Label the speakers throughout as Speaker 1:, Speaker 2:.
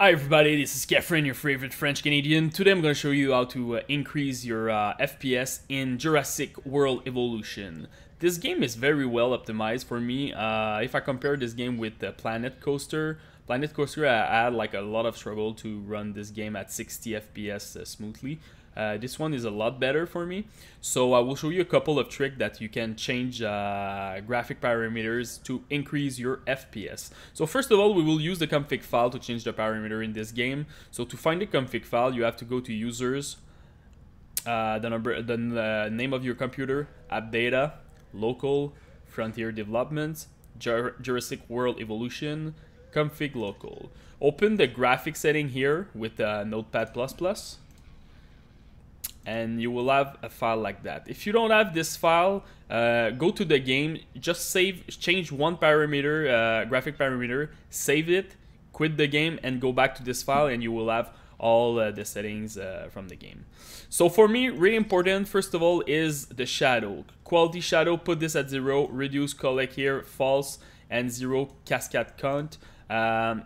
Speaker 1: Hi everybody, this is Kephren, your favorite French Canadian. Today I'm going to show you how to uh, increase your uh, FPS in Jurassic World Evolution. This game is very well optimized for me. Uh, if I compare this game with Planet Coaster, Planet Coaster I, I, had like a lot of struggle to run this game at 60 FPS uh, smoothly. Uh, this one is a lot better for me. So I will show you a couple of tricks that you can change uh, graphic parameters to increase your FPS. So first of all, we will use the config file to change the parameter in this game. So to find the config file, you have to go to users, uh, the number, the uh, name of your computer, app data, local, frontier development, Jurassic World evolution, config local. Open the graphic setting here with uh, Notepad++ and you will have a file like that. If you don't have this file, uh, go to the game, just save, change one parameter, uh, graphic parameter, save it, quit the game, and go back to this file, and you will have all uh, the settings uh, from the game. So for me, really important, first of all, is the shadow. Quality shadow, put this at zero, reduce collect here, false, and zero cascade count. Um,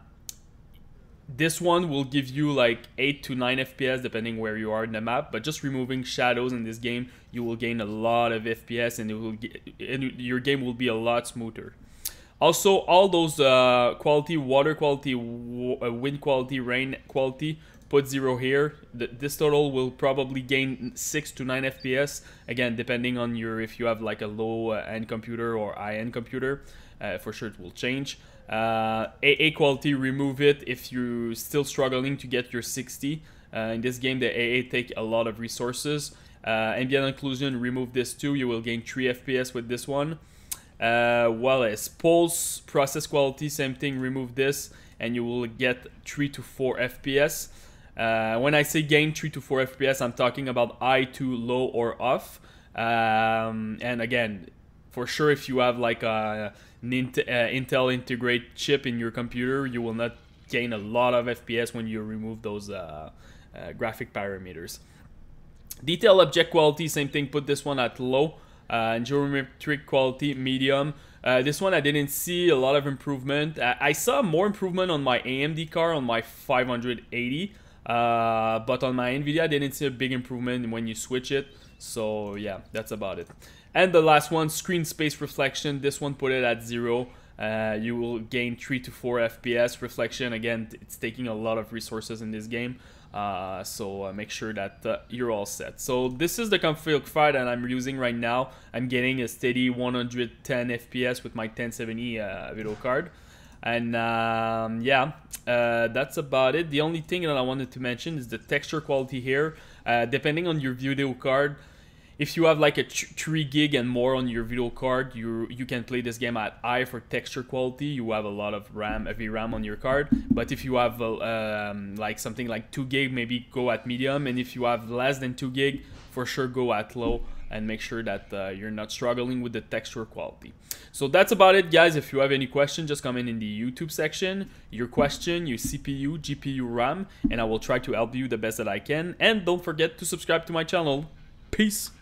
Speaker 1: this one will give you like 8 to 9 FPS depending where you are in the map, but just removing shadows in this game, you will gain a lot of FPS and it will and your game will be a lot smoother. Also, all those uh, quality, water quality, uh, wind quality, rain quality, put zero here. this total will probably gain 6 to 9 FPS, again, depending on your, if you have like a low uh, end computer or high end computer, uh, for sure it will change. Uh, AA quality, remove it if you're still struggling to get your 60. Uh, in this game, the AA take a lot of resources. Uh, ambient occlusion, remove this too. You will gain 3 FPS with this one. Uh, well as pulse, process quality, same thing, remove this and you will get 3 to 4 FPS. Uh, when I say gain 3 to 4 FPS, I'm talking about I to low or off. Um, and again, for sure if you have like a uh, Intel integrate chip in your computer, you will not gain a lot of FPS when you remove those uh, uh, graphic parameters. Detail object quality, same thing, put this one at low. Uh, geometric quality, medium. Uh, this one I didn't see a lot of improvement. I, I saw more improvement on my AMD car on my 580. Uh, but on my NVIDIA, I didn't see a big improvement when you switch it. So yeah, that's about it. And the last one, screen space reflection. This one put it at zero. Uh, you will gain 3 to 4 FPS reflection. Again, it's taking a lot of resources in this game. Uh, so uh, make sure that uh, you're all set. So this is the config file that I'm using right now. I'm getting a steady 110 FPS with my 1070 uh, video card. And um, yeah, uh, that's about it. The only thing that I wanted to mention is the texture quality here. Uh, depending on your video card, if you have like a 3 gig and more on your video card, you you can play this game at high for texture quality. You have a lot of RAM, heavy RAM on your card. But if you have um, like something like 2 gig, maybe go at medium. And if you have less than 2 gig, for sure go at low and make sure that uh, you're not struggling with the texture quality. So that's about it, guys. If you have any questions, just comment in the YouTube section. Your question, your CPU, GPU, RAM, and I will try to help you the best that I can. And don't forget to subscribe to my channel. Peace.